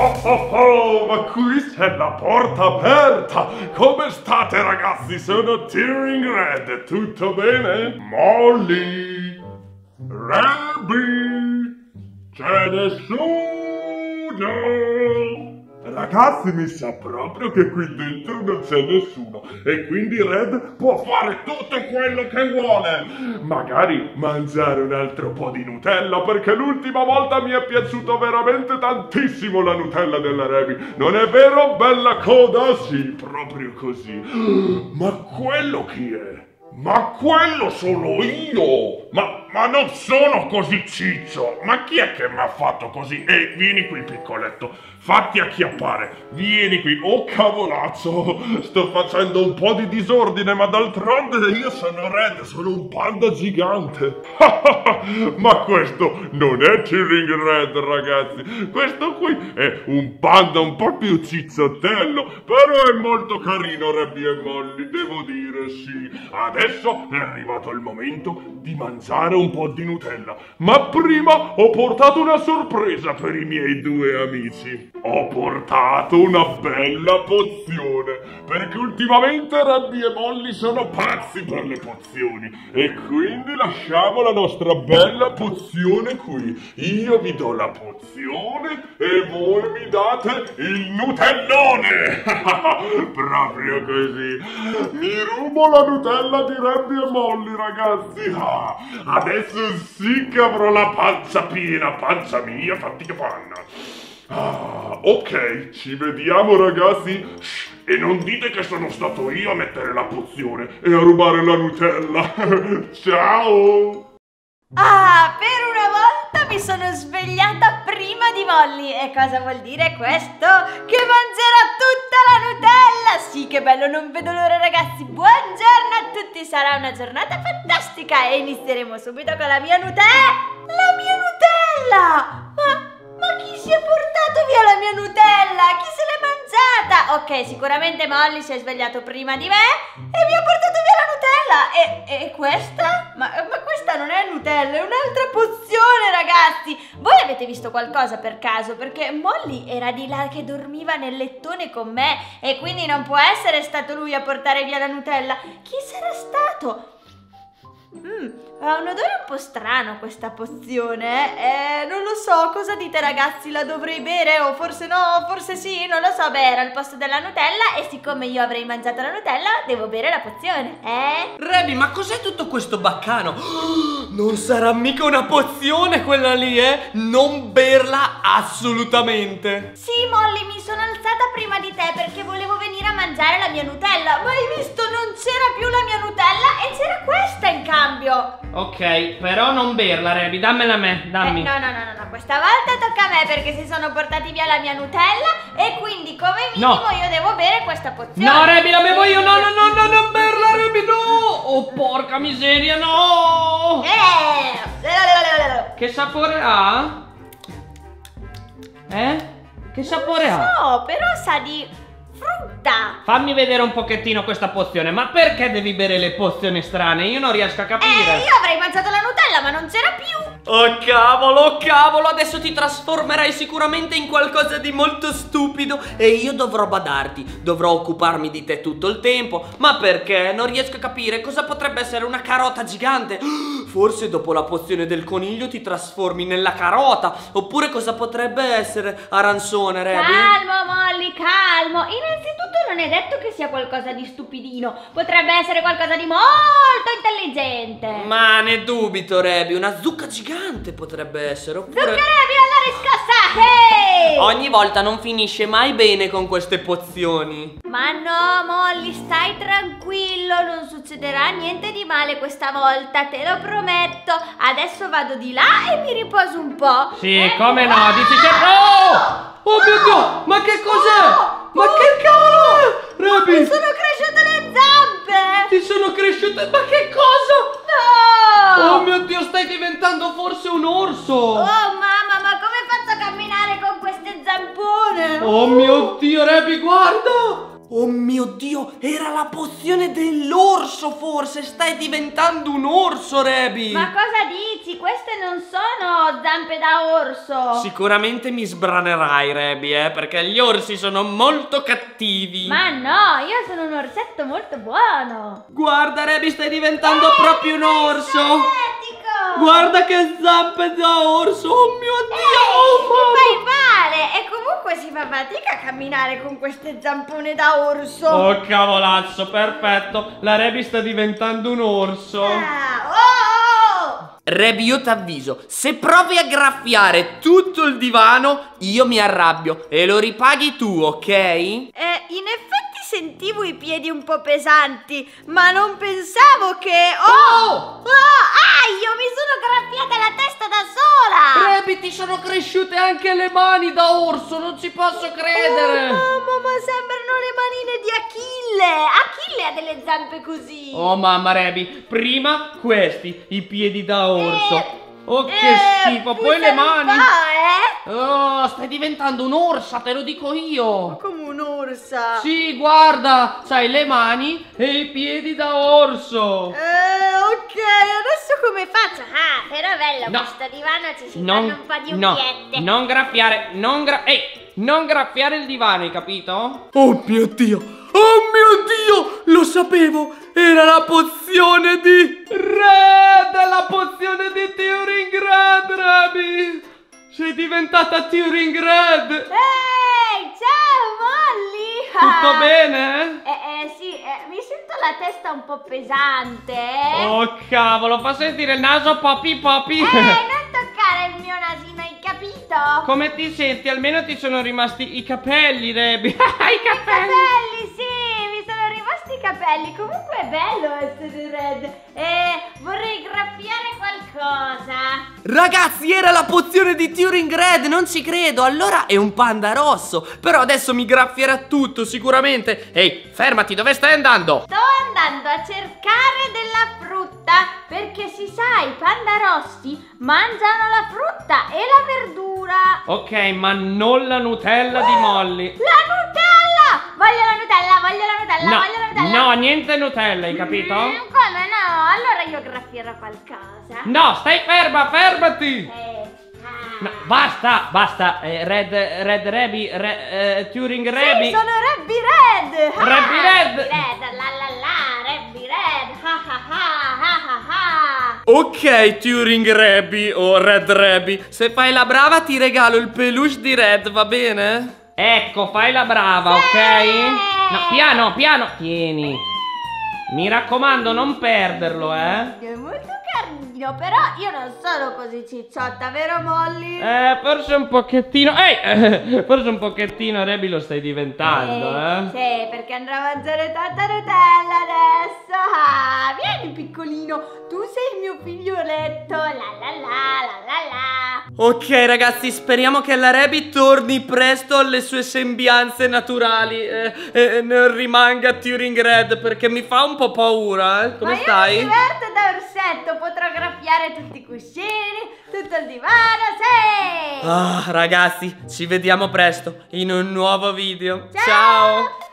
Oh oh oh, ma qui c'è la porta aperta! Come state ragazzi? Sono Tearing Red, tutto bene? Molly! Rabbi! C'è nessuno! Ragazzi, mi sa proprio che qui dentro non c'è nessuno e quindi Red può fare tutto quello che vuole. Magari mangiare un altro po' di Nutella perché l'ultima volta mi è piaciuto veramente tantissimo la Nutella della Rebi. Non è vero, bella coda? Sì, proprio così. Ma quello chi è? Ma quello sono io! Ma, ma non sono così ciccio! Ma chi è che mi ha fatto così? Ehi, vieni qui, piccoletto! Fatti acchiappare! Vieni qui! Oh, cavolazzo! Sto facendo un po' di disordine, ma d'altronde io sono Red, sono un panda gigante! ma questo non è Cheering Red, ragazzi! Questo qui è un panda un po' più cizzottello, però è molto carino, Rabbi e Molly, devo dire sì! Adesso è arrivato il momento di mangiare un po' di Nutella. Ma prima ho portato una sorpresa per i miei due amici. Ho portato una bella pozione, perché ultimamente Rabbi e Molly sono pazzi per le pozioni. E quindi lasciamo la nostra bella pozione qui. Io vi do la pozione e voi mi date il Nutellone. Proprio così. Mi rubo la Nutella di Randy e Molly, ragazzi. Ah, adesso sì che avrò la pancia piena, pancia mia, fatti che panna. Ah, ok, ci vediamo ragazzi. Shh, e non dite che sono stato io a mettere la pozione e a rubare la Nutella. Ciao! Ah, per una volta mi sono svegliata prima di Molly. E cosa vuol dire questo? Che mangerò tutta la Nutella! Sì, che bello, non vedo l'ora ragazzi. Buongiorno a tutti, sarà una giornata fantastica e inizieremo subito con la mia Nutella. La mia Nutella! Ma ma chi si è portato via la mia Nutella? Chi se l'è mangiata? Ok, sicuramente Molly si è svegliato prima di me e mi ha portato via la Nutella. E, e questa? Ma, ma, non è Nutella, è un'altra pozione, ragazzi. Voi avete visto qualcosa per caso? Perché Molly era di là che dormiva nel lettone con me e quindi non può essere stato lui a portare via la Nutella. Chi sarà stato? Mmm, ha un odore un po' strano questa pozione, eh? Non lo so, cosa dite ragazzi? La dovrei bere o forse no, forse sì, non lo so, beh, era al posto della Nutella e siccome io avrei mangiato la Nutella, devo bere la pozione, eh? Rebi, ma cos'è tutto questo baccano? non sarà mica una pozione quella lì, eh? Non berla assolutamente! Sì, Molly, mi sono alzata prima di te perché volevo venire a mangiare la mia Nutella, ma hai visto, non c'era più la mia Nutella e c'era questa in casa! Cambio. Ok, però non berla, Rebi, dammela a me, dammi. Eh, no, no, no, no, questa volta tocca a me perché si sono portati via la mia Nutella e quindi come minimo no. io devo bere questa pozione. No, Rebi, la bevo io, no, no, no, no, non berla, Rebi, no! Oh, porca miseria, no! Eh! Che sapore ha? Eh? Che sapore ha? No, però sa di frutta! Fammi vedere un pochettino questa pozione, ma perché devi bere le pozioni strane? Io non riesco a capire. Eh, io avrei mangiato la Nutella, ma non c'era più. Oh cavolo, oh cavolo, adesso ti trasformerai sicuramente in qualcosa di molto stupido e io dovrò badarti, dovrò occuparmi di te tutto il tempo. Ma perché? Non riesco a capire cosa potrebbe essere una carota gigante. Forse dopo la pozione del coniglio ti trasformi nella carota, oppure cosa potrebbe essere arancione, Rebi? Calmo, Molly, calmo. Innanzitutto non è detto che sia qualcosa di stupidino, potrebbe essere qualcosa di molto intelligente. Ma ne dubito, Rebi, una zucca gigante potrebbe essere oppure... Zuccherebi alla riscossa! Hey! Ogni volta non finisce mai bene con queste pozioni Ma no Molly stai tranquillo Non succederà niente di male questa volta Te lo prometto Adesso vado di là e mi riposo un po' Sì eh? come no Dici che... Oh! Oh mio Dio Ma che cos'è? Oh! Ma che cavolo è? Rebi Mi sono cresciute le zampe Ti sono cresciute? Ma che cosa? No! Oh mio Dio, stai diventando forse un orso! Oh mamma, ma come faccio a camminare con queste zampone? Oh mio Dio, Rebi, guarda! Oh mio Dio, era la pozione dell'orso forse, stai diventando un orso, Rebi! Ma cosa dici? Queste non sono zampe da orso. Sicuramente mi sbranerai, Rebi, eh, perché gli orsi sono molto cattivi. Ma no, io sono un orsetto molto buono. Guarda, Rebi, stai diventando proprio un orso! Guarda che zampe da orso, oh mio Dio! oh, Ti fai male e comunque si fa fatica a camminare con queste zampone da orso. Oh cavolazzo, perfetto. La Rebi sta diventando un orso. Ah, oh! Rebi, io t'avviso, se provi a graffiare tutto il divano, io mi arrabbio e lo ripaghi tu, ok? Eh, in effetti sentivo i piedi un po' pesanti, ma non pensavo che... Oh! Oh! Ah, io ti sono cresciute anche le mani da orso, non ci posso Oh, credere. mamma, ma sembrano le manine di Achille! Achille ha delle zampe così! Oh mamma Rebi, prima questi, i piedi da orso. Eh, Oh che eh, schifo, poi le mani. po', eh? Oh, stai diventando un'orsa, te lo dico io. Come un'orsa! Sì, guarda, c'hai le mani e i piedi da orso. Eh, ok, adesso come faccio? Ah, però è bello, No. questo divano ci si Non, fanno un po' di no, occhiette. non graffiare, non gra... Ehi, non graffiare il divano, hai capito? Oh mio Dio, oh mio Dio, lo sapevo, era la pozione di Red, la pozione di Turing Red, Rabi. Sei diventata Turing Red. Ehi, ciao Molly! Tutto Ah. bene? Eh, eh, sì, eh, mi sento la testa un po' pesante. eh. Oh cavolo, fa sentire il naso popi popi. Eh, non toccare il mio nasino, hai capito? Come ti senti? Almeno ti sono rimasti i capelli, Rebi. I capelli. Rimasti i capelli. Comunque è bello essere red. E vorrei graffiare qualcosa. Ragazzi, era la pozione di Turing Red, non ci credo. Allora è un panda rosso. Però adesso mi graffierà tutto, sicuramente. Ehi, fermati, dove stai andando? Sto andando a cercare della frutta perché si sa, i panda rossi mangiano la frutta e la verdura. Ok, ma non la Nutella di Molly. La Nutella! Voglio la Nutella, voglio la Nutella, No, voglio la Nutella. no, niente Nutella, hai capito? Mm, come no? Allora io graffierò qualcosa. No, stai ferma, fermati! Eh, ah. No, basta, basta. Eh, Red, Red Rebi, Re- eh, Turing Rebi. Sì, sono Rabbi Red! Ah, Rabbi Red. Rabbi Red, la la la, Rabbi Red, ha ha ha, ha ha ha. Ok, Turing Rebi o Red Rebi, se fai la brava ti regalo il peluche di Red, va bene? Ecco, fai la brava, ok? No, piano, piano. Tieni. Mi raccomando, non perderlo, eh? È molto carino, però io non sono così cicciotta, vero Molly? Eh, forse un pochettino. Ehi, eh, forse un pochettino Rebi lo stai diventando, eh? Sì, perché andrò a mangiare tanta Nutella adesso. Ah, vieni piccolino, tu sei il mio figlioletto. La la la la la la. Ok ragazzi, speriamo che la Rebi torni presto alle sue sembianze naturali e, e non rimanga Turing Red perché mi fa un po' paura, eh? Come Ma stai? io mi diverto da orsetto, potrò graffiare tutti i cuscini, tutto il divano, sì! Ah, ragazzi, ci vediamo presto in un nuovo video. Ciao! Ciao.